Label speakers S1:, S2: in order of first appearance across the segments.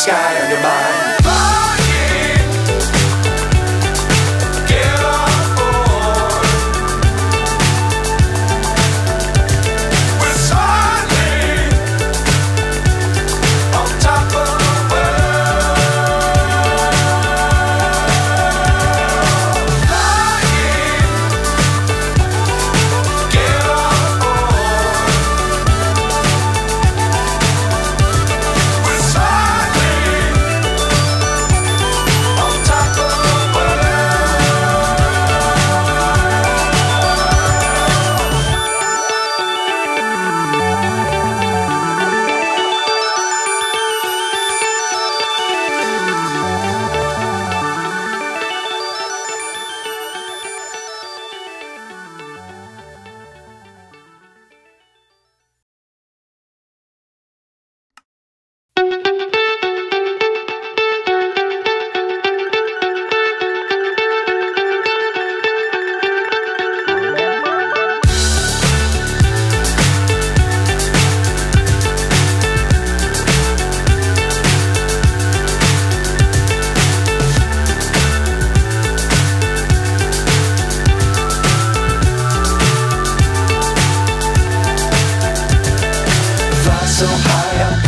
S1: sky.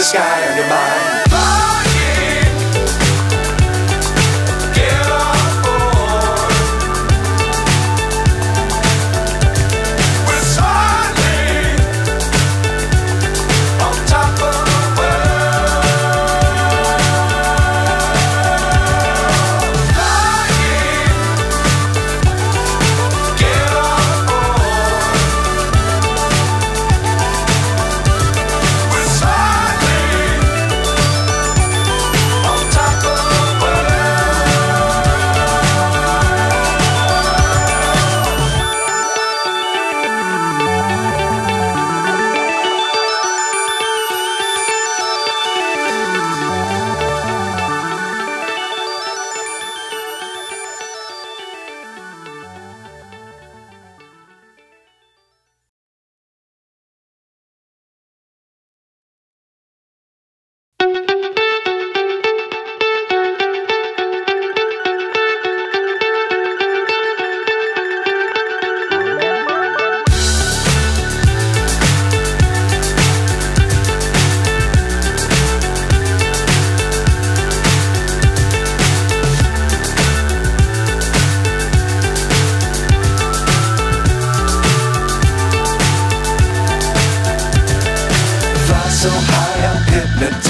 S1: the sky on your mind. so high I'm hypnotized.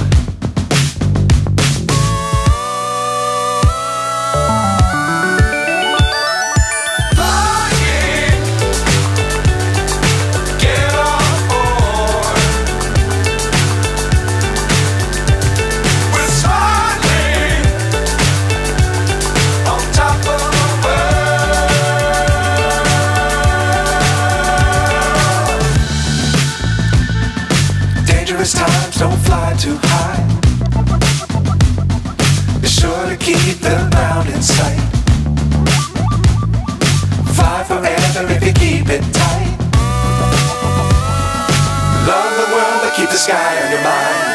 S1: Sky on your mind.